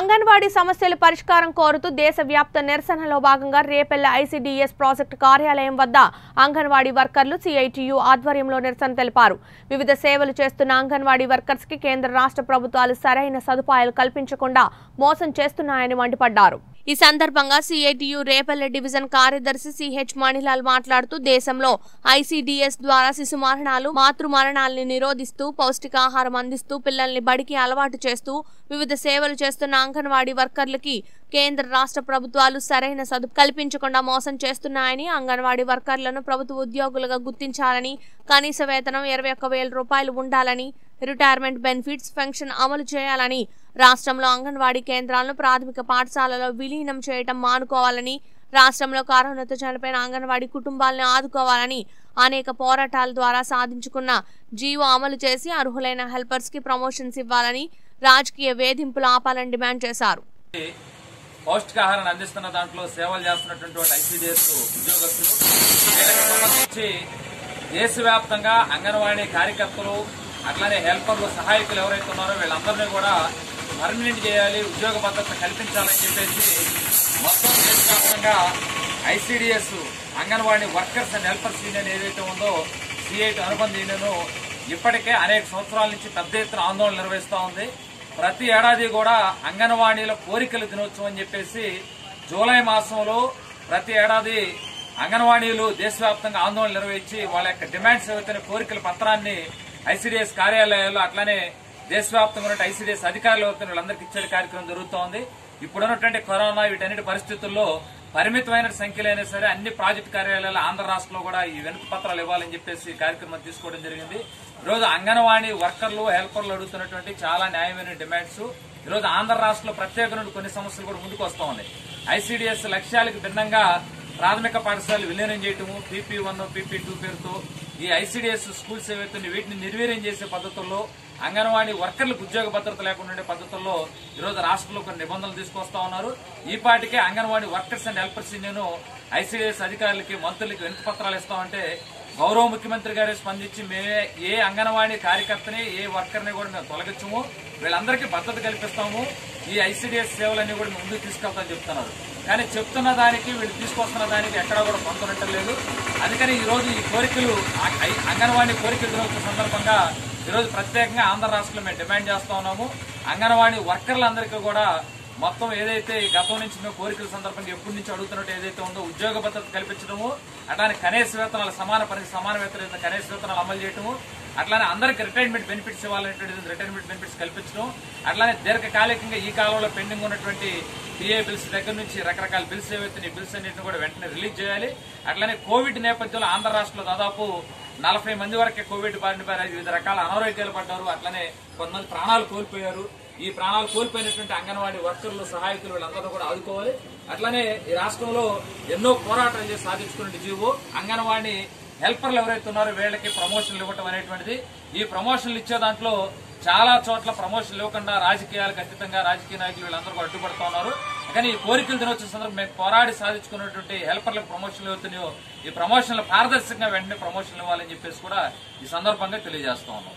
అంగన్వాడీ సమస్యల పరిష్కారం కోరుతూ దేశవ్యాప్త నిరసనలో భాగంగా రేపెల్ల ఐసీడీఎస్ ప్రాజెక్టు కార్యాలయం వద్ద అంగన్వాడీ వర్కర్లు సిఐటియు ఆధ్వర్యంలో నిరసన తెలిపారు. వివిధ సేవలు చేస్తున్న అంగన్వాడీ వర్కర్స్కి కేంద్ర రాష్ట్ర ప్రభుత్వాలు సరైన సదుపాయాలు కల్పించకుండా మోసం చేస్తున్నాయని మండిపడ్డారు. ఈ సందర్భంగా సిఐటియు రేపల్లె డివిజన్ కార్యదర్శి సిహెచ్ మణిలాల్ మాట్లాడుతూ దేశంలో ఐసీడీఎస్ ద్వారా శిశు మరణాలు మాతృ మరణాలని నిరోధిస్తూ పౌష్టికాహారం అందిస్తూ పిల్లల్ని బడికి అలవాటు చేస్తూ వివిధ సేవలు చేస్తున్న అంగన్వాడీ వర్కర్లకి కేంద్ర రాష్ట్ర ప్రభుత్వాలు సరైన సదు కల్పించకుండా మోసం చేస్తున్నాయని అంగన్వాడీ వర్కర్లను ప్రభుత్వ ఉద్యోగులుగా గుర్తించాలని కనీస వేతనం ఇరవై ఒక్క వేల రూపాయలు ఉండాలని రిటైర్మెంట్ బెనిఫిట్స్ పెన్షన్ అమలు చేయాలని రాష్ట్రంలో అంగన్వాడీ కేంద్రాలను ప్రాథమిక పాఠశాలలో విలీనం చేయటం మానుకోవాలని రాష్ట్రంలో కరోనాతో చనిపోయిన అంగన్వాడీ కుటుంబాలను ఆదుకోవాలని అనేక పోరాటాల ద్వారా సాధించుకున్న జీవో అమలు చేసి అర్హులైన హెల్పర్స్కి ప్రమోషన్స్ ఇవ్వాలని రాజకీయ వేధింపులు ఆపాలని డిమాండ్ చేశారు. పౌష్టికాహారం అందిస్తున్న దాంట్లో సేవలు చేస్తున్నటువంటి ఐసీడీఎస్ ఉద్యోగస్తులు సంబంధించి దేశవ్యాప్తంగా అంగన్వాడీ కార్యకర్తలు అట్లానే హెల్పర్లు సహాయకులు ఎవరైతే ఉన్నారో వీళ్ళందరినీ కూడా పర్మనెంట్ చేయాలి ఉద్యోగ భద్రత కల్పించాలని చెప్పేసి మొత్తం దేశవ్యాప్తంగా ICDS anganwadi workers and helpers union ఏదైతే ఉందో సిఐటి అనుబంధ యూనియన్ ఇప్పటికే అనేక సంవత్సరాల నుంచి పెద్ద ఎత్తున ఆందోళన నిర్వహిస్తూ ఉంది. ప్రతి ఏడాది కూడా అంగన్వాడీల కోరికల దినోత్సవం అని చెప్పేసి జూలై మాసంలో ప్రతి ఏడాది అంగన్వాడీలు దేశవ్యాప్తంగా ఆందోళన నిర్వహించి వాళ్ళ యొక్క డిమాండ్స్ ఏవైతే కోరికల పత్రాన్ని ఐసీడీఎస్ కార్యాలయాల్లో అట్లానే దేశవ్యాప్తంగా ఉన్న ఐసీడీఎస్ అధికారులు ఎవరైతే వీళ్ళందరికీ ఇచ్చే కార్యక్రమం జరుగుతోంది. ఇప్పుడున్నటువంటి కరోనా వీటన్నిటి పరిస్థితుల్లో పరిమితమైన సంఖ్యలో అయినా సరే అన్ని ప్రాజెక్టు కార్యాలయాలు ఆంధ్ర రాష్ట్రంలో కూడా ఈ వెనుక పత్రాలు ఇవ్వాలని చెప్పేసి కార్యక్రమం తీసుకోవడం జరిగింది. ఈరోజు అంగన్వాడీ వర్కర్లు హెల్పర్లు అడుగుతున్నటువంటి చాలా న్యాయమైన డిమాండ్స్. ఈరోజు ఆంధ్ర రాష్ట్రంలో ప్రత్యేక నుండి కొన్ని సమస్యలు కూడా ముందుకు వస్తూ ఉన్నాయి. ఐసీడీఎస్ లక్ష్యాలకు భిన్నంగా ప్రాథమిక పాఠశాలలు విలీనం చేయటము పీపీ వన్ పీపీ టూ పేరుతో ఈ ఐసీడీఎస్ స్కూల్స్ ఏవైతే వీటిని నిర్వీర్యం చేసే పద్ధతుల్లో అంగన్వాడీ వర్కర్లకు ఉద్యోగ భద్రత లేకుండా ఉండే పద్ధతుల్లో ఈరోజు రాష్ట్రంలో కొన్ని నిబంధనలు తీసుకొస్తా ఉన్నారు. ఈ పాటికే anganwadi workers and helpers union ICS అధికారులకి మంత్రులకి వెనుక పత్రాలు ఇస్తామంటే గౌరవ ముఖ్యమంత్రి గారే స్పందించి మేమే ఏ అంగన్వాడీ కార్యకర్తని ఏ వర్కర్ని కూడా మేము తొలగించము. వీళ్ళందరికీ భద్రత కల్పిస్తాము. ఈ ఐసీడీఎస్ సేవలన్నీ కూడా మేము ముందుకు తీసుకెళ్తామని చెప్తున్నారు. కానీ చెప్తున్న దానికి వీళ్ళు తీసుకొస్తున్న దానికి ఎక్కడా కూడా పొందనట్టం లేదు. అందుకని ఈ రోజు ఈ కోరికలు అంగన్వాడీ కోరికలు సందర్భంగా ఈరోజు ప్రత్యేకంగా ఆంధ్ర రాష్ట్రంలో మేము డిమాండ్ చేస్తా ఉన్నాము. అంగన్వాడీ వర్కర్లందరికీ కూడా మొత్తం ఏదైతే గతం నుంచి మేము కోరికల సందర్భంగా ఎప్పటి నుంచి అడుగుతున్నట్టు ఏదైతే ఉందో ఉద్యోగ భద్రత కల్పించడము అట్లానే కనీస వేతనాలు సమాన పనికి సమాన వేతనాలు కనీస వేతనాలు అమలు చేయడము అట్లానే అందరికి రిటైర్మెంట్ బెనిఫిట్స్ ఇవ్వాలనేటువంటి రిటైర్మెంట్ బెనిఫిట్స్ కల్పించడం అట్లానే దీర్ఘకాలికంగా ఈ కాలంలో పెండింగ్ ఉన్నటువంటి టీఏ బిల్స్ దగ్గర నుంచి రకరకాల బిల్స్ ఏవైతే బిల్స్ అన్నింటిని కూడా వెంటనే రిలీజ్ చేయాలి. అట్లానే కోవిడ్ నేపథ్యంలో ఆంధ్ర రాష్ట్రంలో దాదాపు నలభై మంది వరకే కోవిడ్ బారిన పడారు వివిధ రకాల అనారోగ్యాలు పడ్డారు అట్లనే కొంతమంది ప్రాణాలు కోల్పోయారు. ఈ ప్రాణాలు కోల్పోయినటువంటి అంగన్వాడీ వర్కర్లు సహాయకులు వీళ్ళందరూ కూడా ఆదుకోవాలి. అట్లనే ఈ రాష్ట్రంలో ఎన్నో పోరాటాలు చేసి సాధించుకున్న జీవో అంగన్వాడీ హెల్పర్లు ఎవరైతే ఉన్నారో వీళ్ళకి ప్రమోషన్లు ఇవ్వటం అనేటువంటిది. ఈ ప్రమోషన్లు ఇచ్చే దాంట్లో చాలా చోట్ల ప్రమోషన్ ఇవ్వకుండా రాజకీయాలకు అతీతంగా రాజకీయ నాయకులు వీళ్ళందరూ అడ్డుపడుతూ ఉన్నారు. కానీ ఈ కోరికల దినోత్సవం సందర్భంగా మేము పోరాడి సాధించుకున్నటువంటి హెల్పర్లకు ప్రమోషన్లు అవుతున్నాయో ఈ ప్రమోషన్లు పారదర్శకంగా వెంటనే ప్రమోషన్లు ఇవ్వాలని చెప్పేసి కూడా ఈ సందర్భంగా తెలియజేస్తా ఉన్నాం.